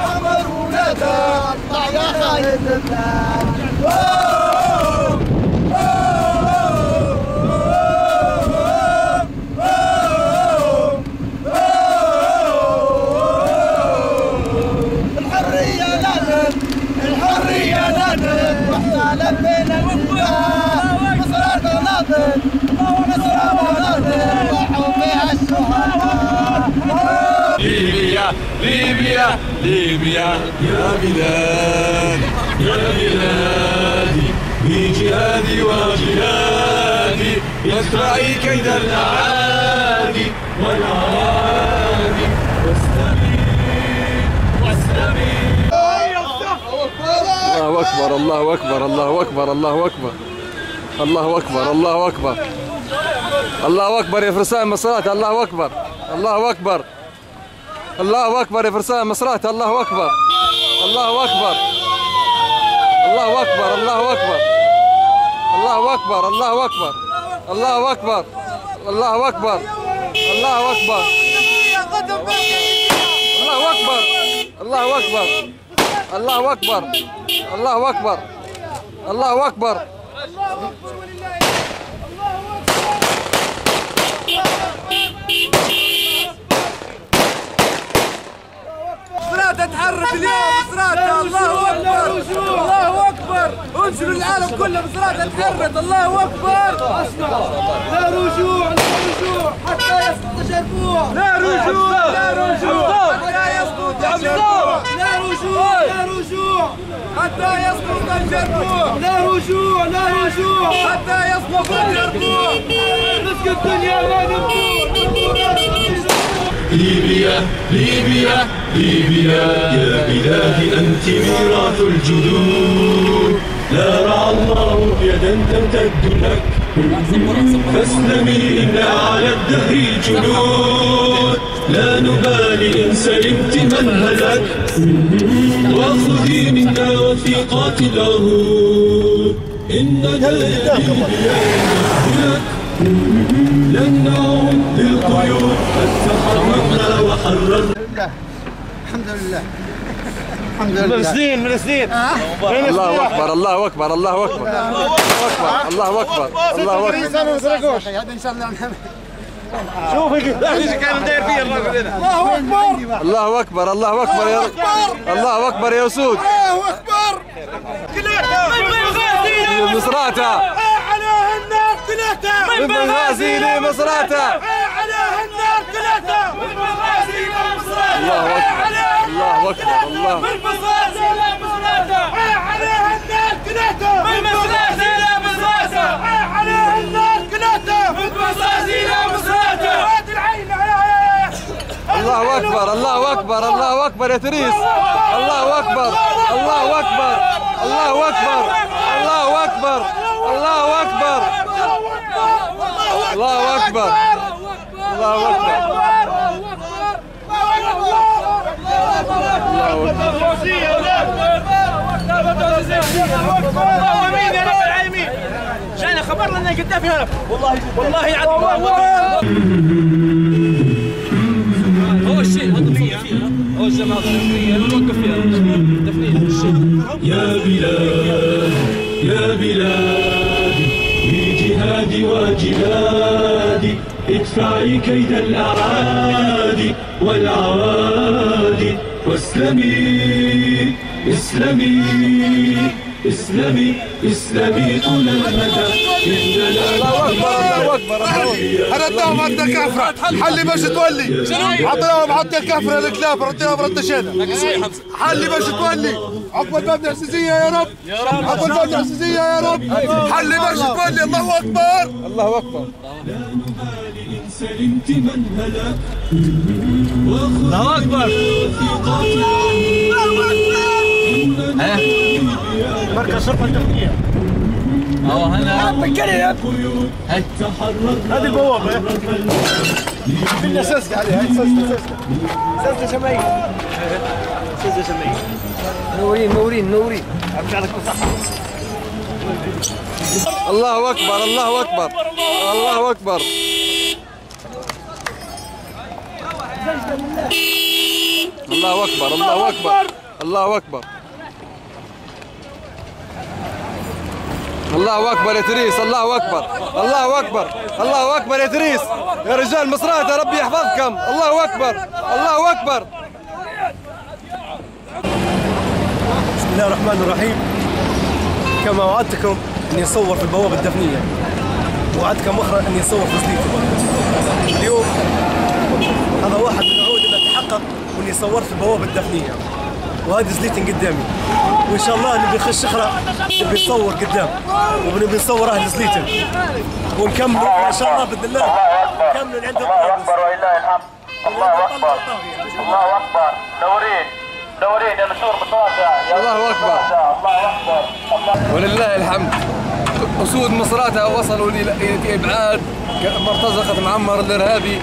عمرو ندى طلع خالد بلاد ليبيا ليبيا. يا بلاد يا بلادي. بجهادي وجهادي يسرعي كيد الأعادي. واستمي الله أكبر الله أكبر الله أكبر الله أكبر. الله أكبر الله أكبر. الله أكبر يا فرسان مصرات الله أكبر. الله أكبر. الله اكبر يا فرسان مصرات الله اكبر الله اكبر الله اكبر الله اكبر الله اكبر الله اكبر الله اكبر الله اكبر الله اكبر الله اكبر الله اكبر الله اكبر الله اكبر الله اكبر تحرك اليوم مصراتة الله أكبر. الله أكبر. انشروا العالم كله مصراتة تحرك. الله أكبر. لا رجوع لا رجوع. حتى يسقط الجربوع لا رجوع لا رجوع. حتى يسقط الجربوع لا رجوع لا رجوع. حتى يسقط الجربوع لا رجوع لا رجوع. حتى يسقط الجربوع نسقط الدنيا لا نموت ليبيا ليبيا ليبيا. يا بلادي أنت ميراث الجدود لا رعى الله يدا تمتد لك. فاسلمي إن على الدهر جنود. لا نبالي إن سلمت من هلك. وخذي منا وثيقات العهود. إننا للبلاد لن نعود الحمد لله الحمد لله سنين من سنين الله اكبر الله اكبر الله اكبر الله اكبر الله اكبر انسان ما سرقوش هذا ان شاء الله نحن إيش كان داير فيه هنا الله اكبر الله اكبر الله اكبر يا الله اكبر يا اسود الله اكبر عليه النار ثلاثة من بنغازي لمصراتة عليه النار ثلاثة من بغازي لمصراتة الله أكبر. الله أكبر. الله. من بغازي لمصراتة عليه النار ثلاثة من بغازي لمصراتة عليه النار ثلاثة من بغازي لمصراتة الله أكبر الله أكبر الله أكبر يا تريس. الله أكبر. الله أكبر. الله أكبر. الله أكبر. الله أكبر. الله أكبر. الله أكبر. الله اكبر الله اكبر الله اكبر الله اكبر الله اكبر الله اكبر الله هو الشيء هو الله اكبر الله اكبر يا بلال يا بلال. الجود وجهاد ادفعي كيد الأعادي والعوادي. واسلمي اسلمي. اسلمي اسلمي طول المدى. الله أكبر الله أكبر عند الكافرة. حلي. باش تولي. عطيناهم عند الكافرة الكلاب رديهم رد شينا. حلي باش تولي. عقب المبنى السياسية يا رب. عقب المبنى السياسية يا رب. حلي باش تولي. الله أكبر. الله أكبر. سلمت من هلك الله أكبر. مركز شرطة التفكير. آه هنا. هذه البوابه بدنا سلسله عليها هاي سلسله سلسله سلسله شمعيه منورين منورين منورين الله أكبر الله أكبر. الله أكبر. الله أكبر الله أكبر. الله أكبر. الله أكبر يا تريس الله أكبر الله أكبر الله أكبر يا تريس. يا رجال مصرات يا ربي يحفظكم. الله أكبر الله أكبر. بسم الله الرحمن الرحيم. كما وعدتكم أني أصور في البوابة الدفنية. وعدتكم أخرى أني أصور في زليتي اليوم هذا واحد من العهود اللي اتحقق واني صورت في البوابة الدفنية. وهذه زليتن قدامي. وإن شاء الله نبي نخش أخرى نبي نصور قدام. ونبي نصور أهل زليتن ونكمل إن شاء الله بإذن الله. نكمل عند الله أكبر ولله الحمد. الله أكبر. الله أكبر. نورين نورين يا مشهور الله أكبر. الله أكبر. ولله الحمد. أسود مصراتها وصلوا إلى إلى إبعاد. مرتزقة معمر الإرهابي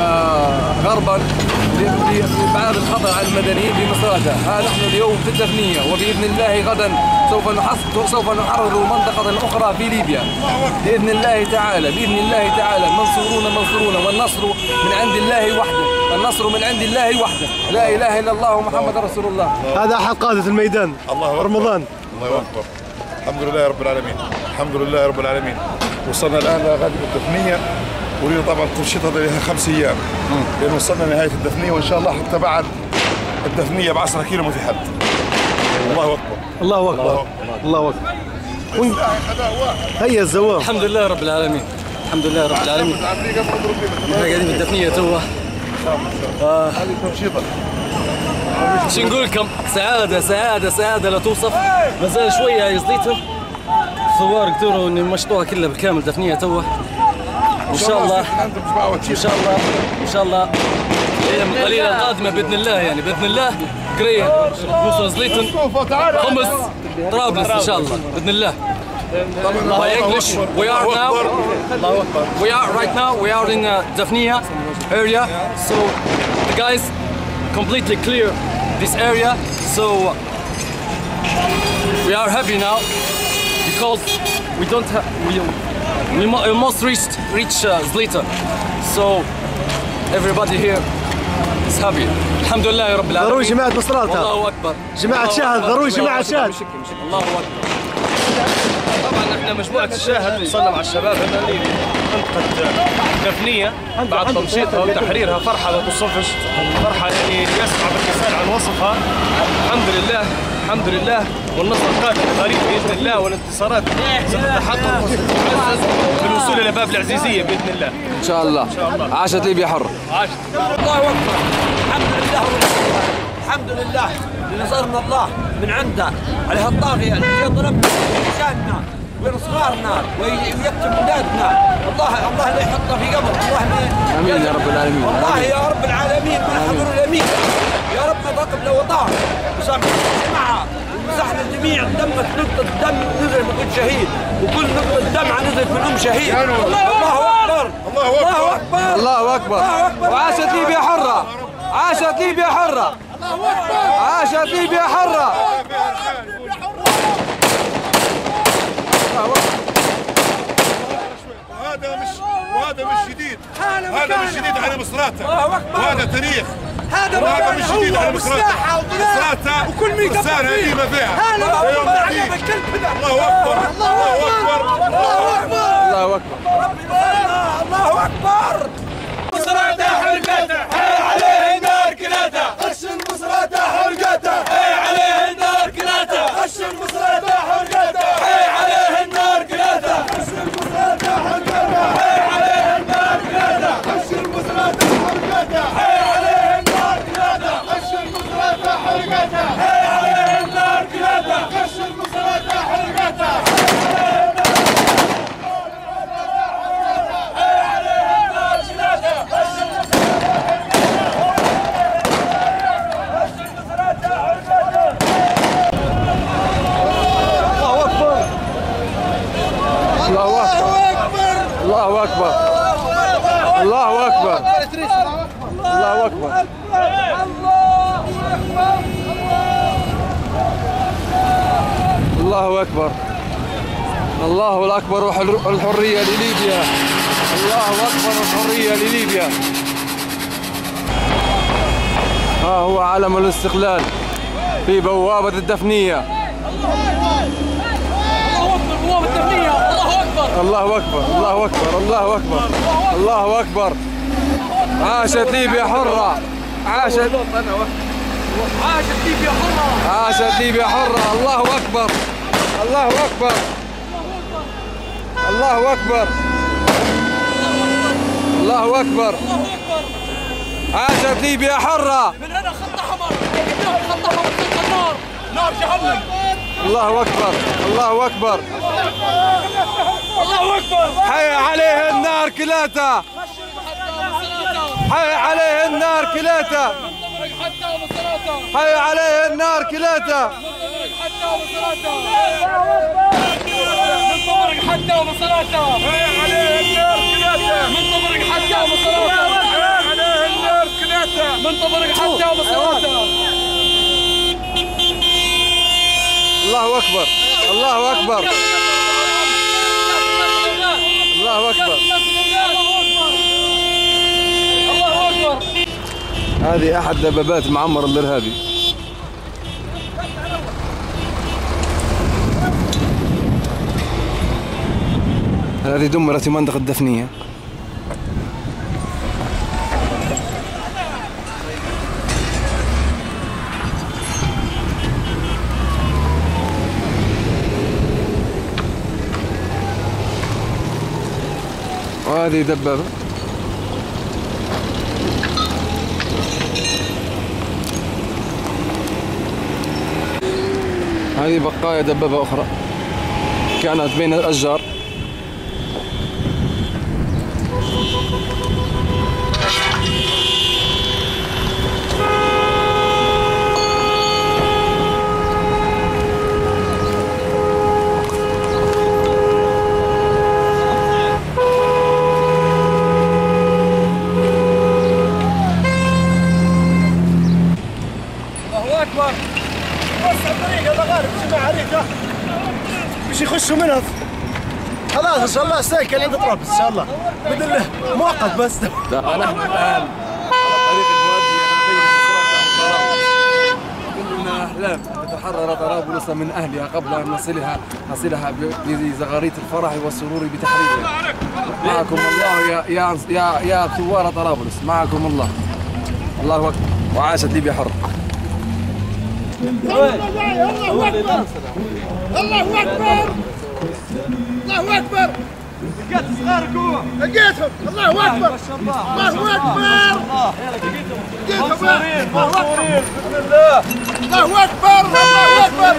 آه، غربا ل- لإبعاد الخطر عن المدنيين في مصراتها. ها نحن اليوم في الدفنية وبإذن الله غدا سوف نحصد سوف نحرر منطقة أخرى في ليبيا. بإذن الله تعالى بإذن الله تعالى منصورون منصورون والنصر من عند الله وحده. النصر من عند الله وحده. لا إله إلا الله محمد رسول الله. هذا أحد قادة الميدان الله أكبر. رمضان. الله اكبر الحمد لله رب العالمين. الحمد لله رب العالمين. وصلنا الآن لغادة الدفنيه ولينا طبعا تنشيطها لها خمس أيام. لأن وصلنا نهايه الدفنيه وإن شاء الله حتى بعد الدفنيه ب 10 كيلو ما في حد. الله أكبر. الله أكبر. الله أكبر. هيا الزوام الحمد لله رب العالمين. الحمد لله رب العالمين. إحنا قاعدين في الدفنية توا. هذه تنشيطه شو نقول لكم؟ سعادة سعادة سعادة لا توصف. مازال شوية يزيدهم الثوار قدروا ان يمشطوها كلها بالكامل دفنية توا. إن شاء الله. إن شاء الله. إن شاء الله. الأيام القليلة القادمة بإذن الله يعني بإذن الله. قريب نوصل زليتن خمس طرابلس ان شاء الله باذن الله By English, we are now. We are right now. We are in uh, Daphnia area. So the guys completely clear this area. So we are happy now because we don't have we we mo- almost reached reach uh, Zlita. So everybody here is happy. Alhamdulillah رب العالمين. ضروري جماعة مصراتها الله أكبر. جماعة شاهد، أكبر. ضروري جماعة شاهد. أكبر. الله أكبر. طبعا إحنا مجموعة الشاهد نسلم على الشباب. هنا اللي منطقه دفنيه بعد تنشيطها وتحريرها فرحة لا توصفش فرحة يعني يصعب اللسان عن وصفها. الحمد لله. الحمد لله والنصر قادم قريب بإذن الله والانتصارات ستتحقق وتتعزز بالوصول إلى باب العزيزية بإذن الله. إن شاء الله. عاشت ليبيا حرة عاشت. الله أكبر. الحمد لله. الحمد لله. لنصرنا الله من عنده. على هالطاغيه اللي يضرب لساننا صغارنا ويكتم أولادنا. الله الله لا يحطنا في قبر. الله ما آمين يا رب العالمين. والله يا رب العالمين. من حضور الأمين. نطق له وطار وسامح الجماعه ومسحنا الجميع دمت نقطة دم نزل من كل شهيد. وكل نقطة دمعة نزلت من أم شهيد. الله أكبر. الله أكبر. الله أكبر. وعاشت ليبيا حرة. عاشت ليبيا حرة. عاشت ليبيا حرة. وهذا مش وهذا مش جديد. هذا مش جديد. على مصراته. وهذا تاريخ. هذا جديد هو على مصراته وساحة وطلاع مصراته وكل مين يدبر فيه. هذا الله الدين. عليك الكلب ده. الله أكبر. الله أكبر. الله أكبر. الله أكبر. الله أكبر مصراته حرقته هي عليه نار كلاته خش المصراته حرقته هي عليه النار كلاته خش المصراته حرقته هي عليه النار كلاته خش المصراته حرقته هي عليه النار كلاته خش المصراته حرقته هي عليه النار كلاته خش المصراته حرقته هي عليه النار كلاته خش المصراته حرقته الله أكبر الله أكبر الله أكبر الله أكبر الله أكبر الله أكبر الله الأكبر والحر- والحرية لليبيا. الله أكبر والحرية لليبيا. ها هو علم الاستقلال في بوابة الدفنية. الله أكبر الله أكبر. الله أكبر الله أكبر عاشت ليبيا حرة. عاشت عاشت ليبيا حرة. عاشت ليبيا حرة. الله أكبر الله أكبر الله أكبر. الله أكبر. عاشت ليبيا حرة. من هنا خط احمر خط احمر خط النار نار جهنم الله أكبر. الله أكبر. الله اكبر حي عليه النار كلاتا حي عليه النار كلاتا حي عليه كلاتا حتى وصلاته من طبرك حتى وصلاته عليه النار كلاته من طبرك حتى وصلاته عليه النار كلاته من طبرك حتى وصلاته الله أكبر. الله أكبر. الله أكبر. الله أكبر. هذه أحد دبابات معمر الإرهابي. هذه دمرت في منطقة الدفنية وهذه دبابة. هذه بقايا دبابة أخرى. كانت بين الأشجار. يخشوا منها خلاص إن شاء الله سايكل عند طرابلس إن شاء الله. بدل مؤقت بس. نحن الآن. على طريق المؤدي بين كلنا أحلام أن تتحرر طرابلس من أهلها قبل أن نصلها نصلها بزغاريت الفرح والسرور بتحريرها معكم الله يا يا يا, يا ثوار طرابلس. معكم الله. الله أكبر. وعاشت ليبيا حرة الله اكبر الله أكبر. الله أكبر. لقيت صغار قوة. لقيتهم. الله أكبر. الله. أكبر. لقيتهم. منصورين بسم الله. الله أكبر. الله أكبر.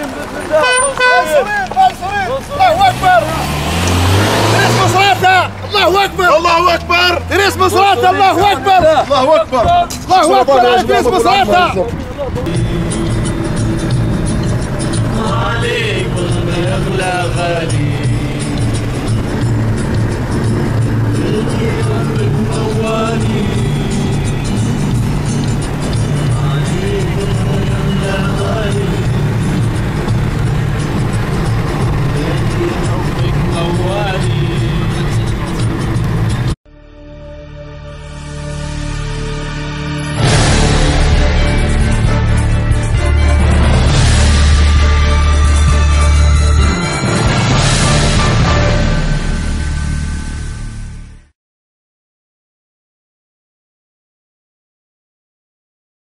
منصورين منصورين الله أكبر. تريس مصراتة الله أكبر. الله أكبر. تريس مصراتة الله أكبر. الله أكبر. الله أكبر. تريس مصراتة عليكم يا غالي